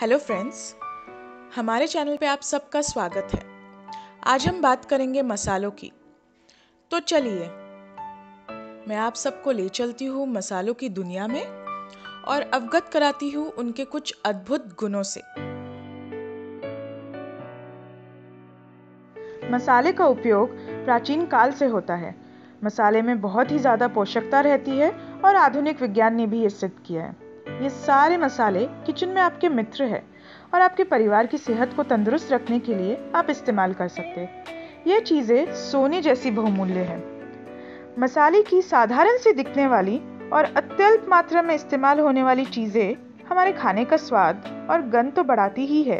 Hello friends हमारे channel पे आप सबका स्वागत है। आज हम बात करेंगे मसालों की। तो चलिए, मैं आप सबको ले चलती हूँ मसालों की दुनिया में और अवगत कराती हूँ उनके कुछ अद्भुत गुणों से। मसाले का उपयोग प्राचीन काल से होता है। मसाले में बहुत ही ज़्यादा पोषकता रहती है और आधुनिक विज्ञान ने भी ये सिद्ध किया है। ये सारे मसाले किचन में आपके मित्र हैं और आपके परिवार की सेहत को तंदुरुस्त रखने के लिए आप इस्तेमाल कर सकते ये चीज़ें सोने जैसी बहुमूल्य हैं। मसाले की साधारण सी दिखने वाली और अत्यल्प मात्रा में इस्तेमाल होने वाली चीज़ें हमारे खाने का स्वाद और गंध तो बढ़ाती ही है।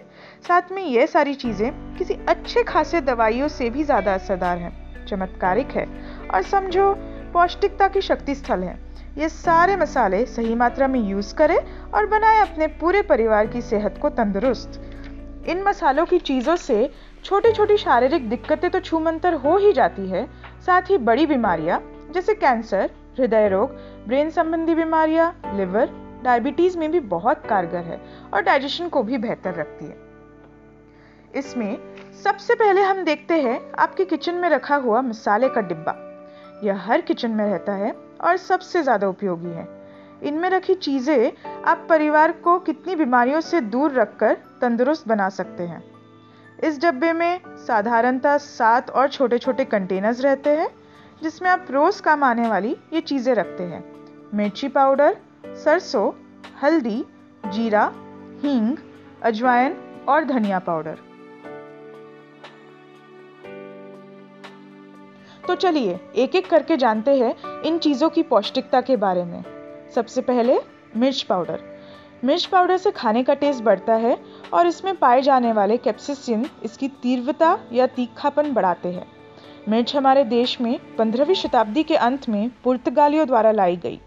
साथ में ये सारी चीज़ें किसी अच्छे खासे दवाइयों से भी ज़्यादा असरदार हैं, चमत्कारिक है और समझो पौष्टिकता की शक्ति स्थल है। ये सारे मसाले सही मात्रा में यूज़ करें और बनाएँ अपने पूरे परिवार की सेहत को तंदुरुस्त। इन मसालों की चीज़ों से छोटी छोटी शारीरिक दिक्कतें तो छूमंतर हो ही जाती है, साथ ही बड़ी बीमारियाँ, जैसे कैंसर, हृदय रोग, ब्रेन संबंधी बीमारियाँ, लिवर, डायबिटीज़ में भी बहुत कारगर है और डाइजेशन को भी बेहतर रखती है। इसमें सबसे पहले हम देखते हैं आपके किचन में रखा हुआ मसाले का डिब्बा। यह हर किचन में रहता है। और सबसे ज़्यादा उपयोगी है। इनमें रखी चीज़ें आप परिवार को कितनी बीमारियों से दूर रखकर तंदुरुस्त बना सकते हैं। इस डब्बे में साधारणतः सात और छोटे छोटे कंटेनर्स रहते हैं, जिसमें आप रोज़ काम आने वाली ये चीज़ें रखते हैं। मिर्ची पाउडर, सरसों, हल्दी, जीरा, हींग, अजवाइन और धनिया पाउडर। चलिए एक एक करके जानते हैं इन चीज़ों की पौष्टिकता के बारे में। सबसे पहले मिर्च पाउडर। मिर्च पाउडर से खाने का टेस्ट बढ़ता है और इसमें पाए जाने वाले कैप्सिसिन इसकी तीव्रता या तीखापन बढ़ाते हैं। मिर्च हमारे देश में पंद्रहवीं शताब्दी के अंत में पुर्तगालियों द्वारा लाई गई।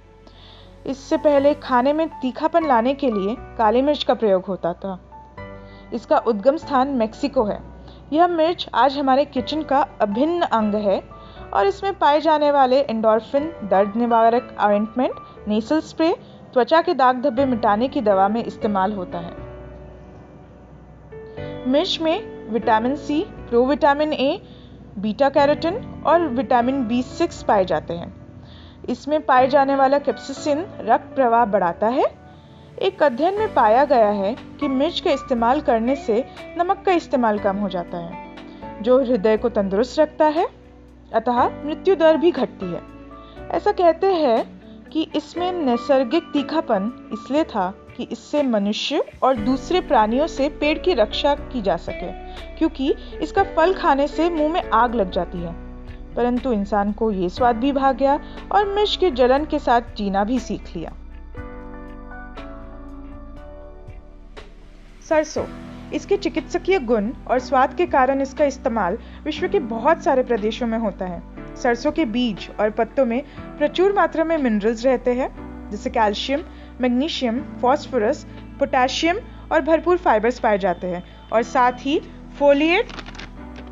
इससे पहले खाने में तीखापन लाने के लिए काली मिर्च का प्रयोग होता था। इसका उद्गम स्थान मेक्सिको है। यह मिर्च आज हमारे किचन का अभिन्न अंग है और इसमें पाए जाने वाले एंडोर्फिन, दर्द निवारक ऑइंटमेंट नेसल स्प्रे त्वचा के दाग धब्बे मिटाने की दवा में इस्तेमाल होता है। मिर्च में vitamin C provitamin A beta carotene और विटामिन बी सिक्स पाए जाते हैं। इसमें पाए जाने वाला कैप्सिसिन रक्त प्रवाह बढ़ाता है। एक अध्ययन में पाया गया है कि मिर्च का इस्तेमाल करने से नमक का इस्तेमाल कम हो जाता है, जो हृदय को तंदुरुस्त रखता है। अतः मृत्यु दर भी घटती है। ऐसा कहते हैं कि इसमें नैसर्गिक तीखापन इसलिए था कि इससे मनुष्य और दूसरे प्राणियों से पेड़ की रक्षा की जा सके, क्योंकि इसका फल खाने से मुँह में आग लग जाती है। परंतु इंसान को ये स्वाद भी भाग गया और मिर्च के जलन के साथ जीना भी सीख लिया। सरसों इसके चिकित्सकीय गुण और स्वाद के कारण इसका इस्तेमाल विश्व के बहुत सारे प्रदेशों में होता है। सरसों के बीज और पत्तों में प्रचुर मात्रा में मिनरल्स रहते हैं जैसे कैल्शियम मैग्नीशियम फॉस्फोरस पोटेशियम और भरपूर फाइबर्स पाए जाते हैं। और साथ ही फोलिएट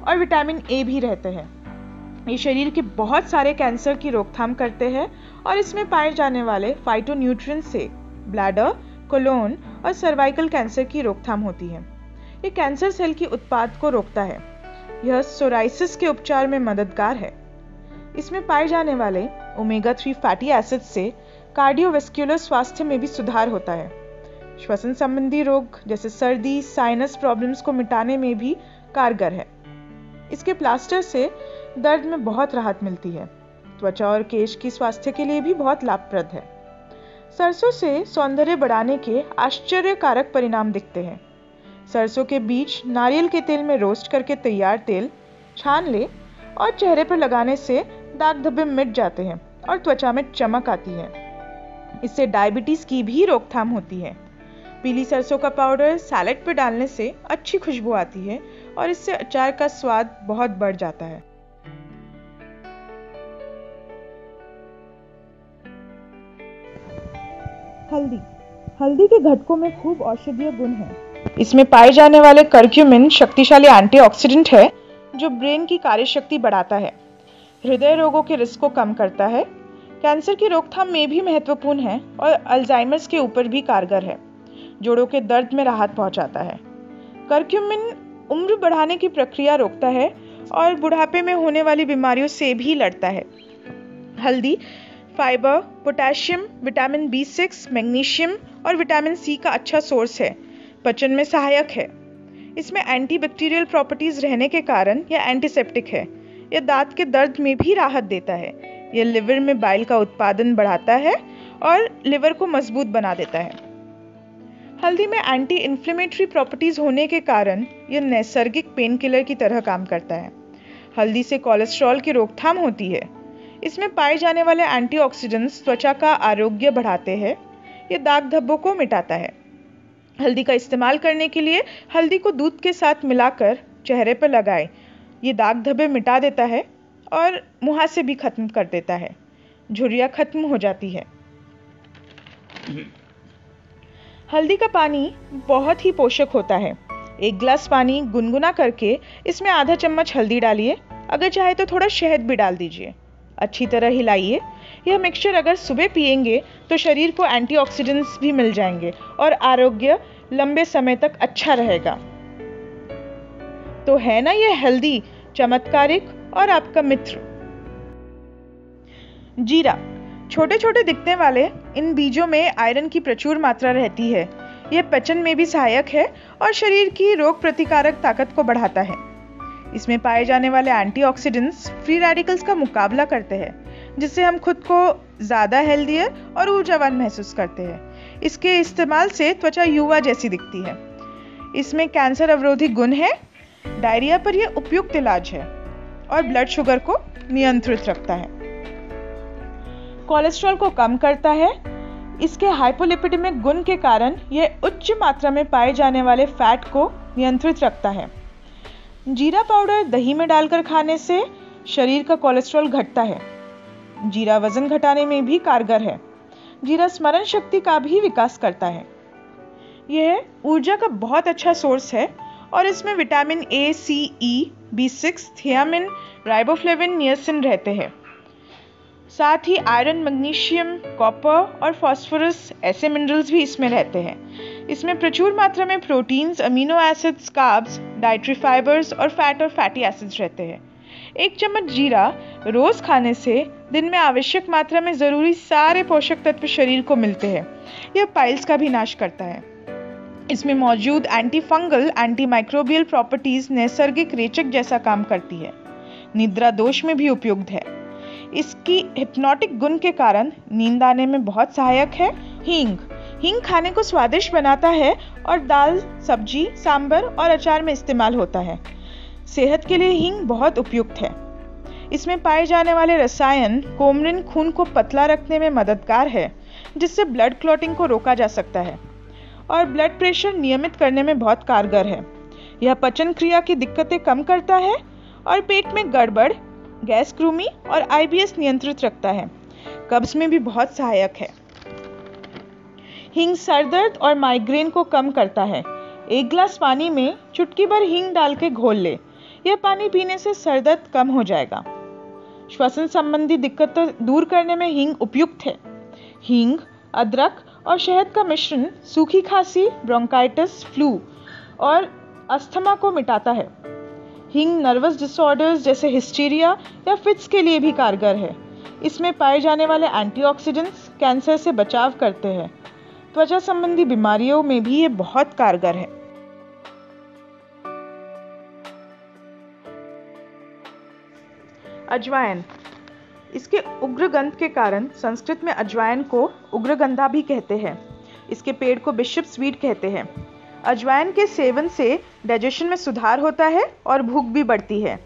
और विटामिन ए भी रहते हैं। ये शरीर के बहुत सारे कैंसर की रोकथाम करते हैं और इसमें पाए जाने वाले फाइटोन्यूट्रिएंट से ब्लैडर कोलोन और सर्वाइकल कैंसर की रोकथाम होती है। ये कैंसर सेल की उत्पाद को रोकता है। यह सोराइसिस के उपचार में मददगार है। इसमें पाए जाने वाले ओमेगा थ्री फैटी एसिड से कार्डियोवेस्क्युलर स्वास्थ्य में भी सुधार होता है। श्वसन संबंधी रोग, जैसे सर्दी साइनस प्रॉब्लम्स को मिटाने में भी कारगर है। इसके प्लास्टर से दर्द में बहुत राहत मिलती है। त्वचा और केश की स्वास्थ्य के लिए भी बहुत लाभप्रद है। सरसों से सौंदर्य बढ़ाने के आश्चर्यकारक परिणाम दिखते हैं। सरसों के बीज नारियल के तेल में रोस्ट करके तैयार तेल छान ले और चेहरे पर लगाने से दाग धब्बे मिट जाते हैं और त्वचा में चमक आती है। इससे डायबिटीज़ की भी रोकथाम होती है। पीली सरसों का पाउडर सैलेड पर डालने से अच्छी खुशबू आती है और इससे अचार का स्वाद बहुत बढ़ जाता है। हल्दी। हल्दी के घटकों में खूब औषधीय गुण है। इसमें पाए जाने वाले कर्क्यूमिन शक्तिशाली एंटीऑक्सीडेंट है, जो ब्रेन की कार्यशक्ति बढ़ाता है। हृदय रोगों के रिस्क को कम करता है। कैंसर की रोकथाम में भी महत्वपूर्ण है और अल्जाइमर्स के ऊपर भी कारगर है, जोड़ों के दर्द में राहत पहुंचाता है। करक्यूमिन उम्र बढ़ाने की प्रक्रिया रोकता है और बुढ़ापे में होने वाली बीमारियों से भी लड़ता है। हल्दी fibre potassium vitamin B six magnesium और विटामिन सी का अच्छा सोर्स है। पचन में सहायक है। इसमें एंटीबैक्टीरियल प्रॉपर्टीज़ रहने के कारण यह एंटीसेप्टिक है। यह दांत के दर्द में भी राहत देता है। यह लिवर में बाइल का उत्पादन बढ़ाता है और लिवर को मज़बूत बना देता है। हल्दी में एंटी इन्फ्लेमेटरी प्रॉपर्टीज़ होने के कारण यह नैसर्गिक पेन किलर की तरह काम करता है। हल्दी से कोलेस्ट्रॉल की रोकथाम होती है। इसमें पाए जाने वाले एंटीऑक्सीडेंट्स त्वचा का आरोग्य बढ़ाते हैं। ये दाग धब्बों को मिटाता है। हल्दी का इस्तेमाल करने के लिए हल्दी को दूध के साथ मिलाकर चेहरे पर लगाएँ। ये दाग धब्बे मिटा देता है और मुहासे भी खत्म कर देता है। झुरिया खत्म हो जाती है। हल्दी का पानी बहुत ही पोषक होता है। एक गिलास पानी गुनगुना करके इसमें आधा चम्मच हल्दी डालिए। अगर चाहे तो थोड़ा शहद भी डाल दीजिए। अच्छी तरह हिलाइए। यह मिक्सचर अगर सुबह पिएँगे तो शरीर को एंटीऑक्सीडेंट्स भी मिल जाएँगे और आरोग्य लंबे समय तक अच्छा रहेगा। तो है ना यह हेल्दी चमत्कारिक और आपका मित्र? जीरा। छोटे छोटे दिखने वाले इन बीजों में आयरन की प्रचुर मात्रा रहती है। यह पचन में भी सहायक है और शरीर की रोग प्रतिकारक ताकत को बढ़ाता है। इसमें पाए जाने वाले एंटीऑक्सीडेंट्स फ्री रेडिकल्स का मुकाबला करते हैं, जिससे हम खुद को ज़्यादा हेल्दियर और ऊर्जावान महसूस करते हैं। इसके इस्तेमाल से त्वचा युवा जैसी दिखती है। इसमें कैंसर अवरोधी गुण है, डायरिया पर यह उपयुक्त इलाज है और ब्लड शुगर को नियंत्रित रखता है। कोलेस्ट्रॉल को कम करता है। इसके हाइपोलिपिडमिक गुण के कारण यह उच्च मात्रा में पाए जाने वाले फैट को नियंत्रित रखता है। जीरा पाउडर दही में डालकर खाने से शरीर का कोलेस्ट्रॉल घटता है। जीरा वज़न घटाने में भी कारगर है। जीरा स्मरण शक्ति का भी विकास करता है। यह ऊर्जा का बहुत अच्छा सोर्स है और इसमें vitamin A C E B six thiamine riboflavin niacin रहते हैं। साथ ही आयरन मैग्नीशियम कॉपर और फास्फोरस ऐसे मिनरल्स भी इसमें रहते हैं। इसमें प्रचुर मात्रा में proteins amino acids carbs dietary fibres और फैट और फैटी एसिड्स रहते हैं। एक चम्मच जीरा रोज खाने से दिन में आवश्यक मात्रा में ज़रूरी सारे पोषक तत्व शरीर को मिलते हैं। यह पाइल्स का भी नाश करता है। इसमें मौजूद anti fungal anti microbial properties नैसर्गिक रेचक जैसा काम करती है। निद्रा दोष में भी उपयुक्त है। इसकी हिप्नोटिक गुण के कारण नींद आने में बहुत सहायक है। हींग। हींग खाने को स्वादिष्ट बनाता है और दाल, सब्ज़ी सांबर और अचार में इस्तेमाल होता है। सेहत के लिए हींग बहुत उपयुक्त है। इसमें पाए जाने वाले रसायन कोमरिन खून को पतला रखने में मददगार है, जिससे ब्लड क्लॉटिंग को रोका जा सकता है। और ब्लड प्रेशर नियमित करने में बहुत कारगर है। यह पचन क्रिया की दिक्कतें कम करता है और पेट में गड़बड़, गैस क्रूमी और आईबीएस नियंत्रित रखता है। कब्ज में भी बहुत सहायक है। हींग सरदर्द और माइग्रेन को कम करता है। एक गिलास पानी में चुटकी भर हींग डाल के घोल ले। यह पानी पीने से सरदर्द कम हो जाएगा। श्वसन संबंधी दिक्कतें दूर करने में हींग उपयुक्त है। हींग, अदरक और शहद का मिश्रण सूखी खांसी ब्रोंकाइटिस फ्लू और अस्थमा को मिटाता है। हींग नर्वस डिसऑर्डर्स जैसे हिस्टीरिया या फिट्स के लिए भी कारगर है। इसमें पाए जाने वाले एंटीऑक्सीडेंट्स कैंसर से बचाव करते हैं। त्वचा संबंधी बीमारियों में भी ये बहुत कारगर है। अजवाइन इसके उग्र गंध के कारण संस्कृत में अजवाइन को उग्रगंधा भी कहते हैं। इसके पेड़ को बिशप स्वीट कहते हैं। अजवाइन के सेवन से डाइजेशन में सुधार होता है और भूख भी बढ़ती है।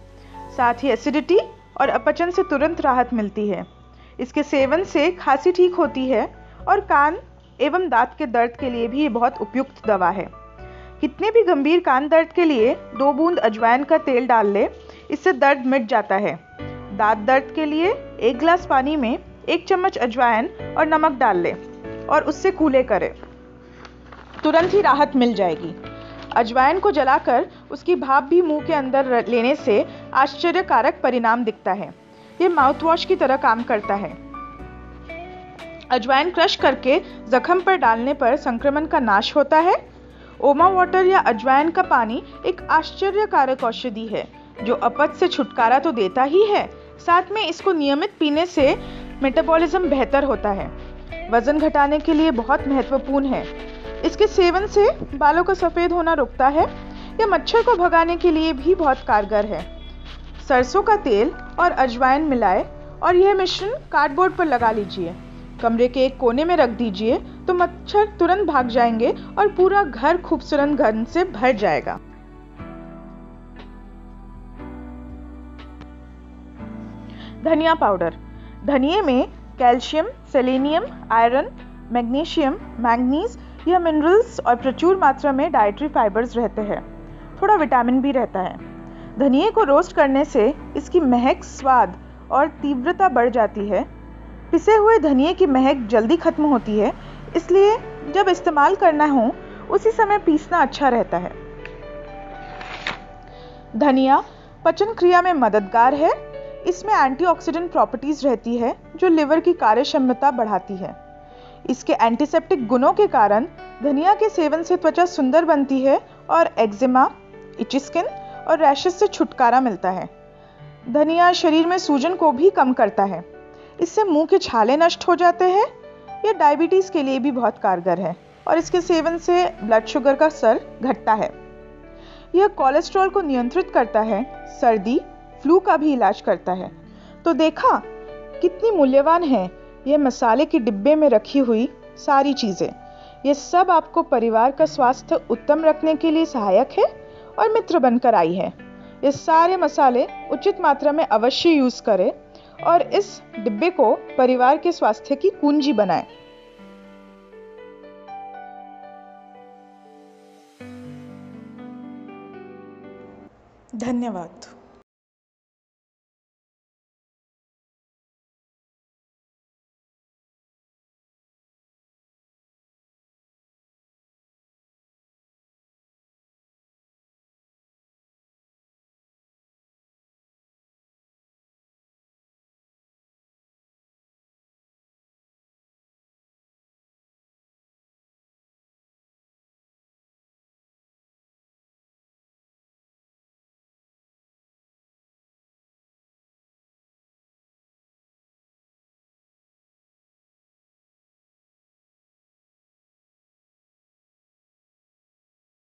साथ ही एसिडिटी और अपचन से तुरंत राहत मिलती है। इसके सेवन से खांसी ठीक होती है और कान एवं दांत के दर्द के लिए भी ये बहुत उपयुक्त दवा है। कितने भी गंभीर कान दर्द के लिए दो बूंद अजवाइन का तेल डाल ले, इससे दर्द मिट जाता है। दांत दर्द के लिए एक गिलास पानी में एक चम्मच अजवाइन और नमक डाल ले और उससे कूले करें। तुरंत ही राहत मिल जाएगी। अजवाइन को जलाकर उसकी भाप भी मुँह के अंदर लेने से आश्चर्यकारक परिणाम दिखता है। ये माउथ वॉश की तरह काम करता है। अजवाइन क्रश करके जख्म पर डालने पर संक्रमण का नाश होता है। ओमा वाटर या अजवाइन का पानी एक आश्चर्यकारक औषधि है, जो अपच से छुटकारा तो देता ही है। साथ में इसको नियमित पीने से मेटाबॉलिज्म बेहतर होता है। वज़न घटाने के लिए बहुत महत्वपूर्ण है। इसके सेवन से बालों का सफ़ेद होना रुकता है या मच्छर को भगाने के लिए भी बहुत कारगर है। सरसों का तेल और अजवाइन मिलाए और यह मिश्रण कार्डबोर्ड पर लगा लीजिए। कमरे के एक कोने में रख दीजिए तो मच्छर तुरंत भाग जाएँगे और पूरा घर खूबसूरत गंध से भर जाएगा। धनिया पाउडर। धनिए में calcium, selenium, iron, magnesium, manganese, यह मिनरल्स और प्रचुर मात्रा में डाइटरी फाइबर्स रहते हैं। थोड़ा विटामिन भी रहता है। धनिए को रोस्ट करने से इसकी महक, स्वाद और तीव्रता बढ़ जाती है। पिसे हुए धनिए की महक जल्दी खत्म होती है, इसलिए जब इस्तेमाल करना हो, उसी समय पीसना अच्छा रहता है। धनिया पचन क्रिया में मददगार है। इसमें एंटीऑक्सीडेंट प्रॉपर्टीज़ रहती है, जो लिवर की कार्य क्षमता बढ़ाती है। इसके एंटीसेप्टिक गुणों के कारण धनिया के सेवन से त्वचा सुंदर बनती है और एक्जिमा इची स्किन और रैशेस से छुटकारा मिलता है। धनिया शरीर में सूजन को भी कम करता है। इससे मुँह के छाले नष्ट हो जाते हैं। यह डायबिटीज़ के लिए भी बहुत कारगर है और इसके सेवन से ब्लड शुगर का स्तर घटता है। यह कोलेस्ट्रॉल को नियंत्रित करता है, सर्दी फ्लू का भी इलाज करता है। तो देखा कितनी मूल्यवान है यह मसाले के डिब्बे में रखी हुई सारी चीज़ें। ये सब आपको परिवार का स्वास्थ्य उत्तम रखने के लिए सहायक है और मित्र बनकर आई है। ये सारे मसाले उचित मात्रा में अवश्य यूज़ करें। और इस डिब्बे को परिवार के स्वास्थ्य की कुंजी बनाएँ। धन्यवाद।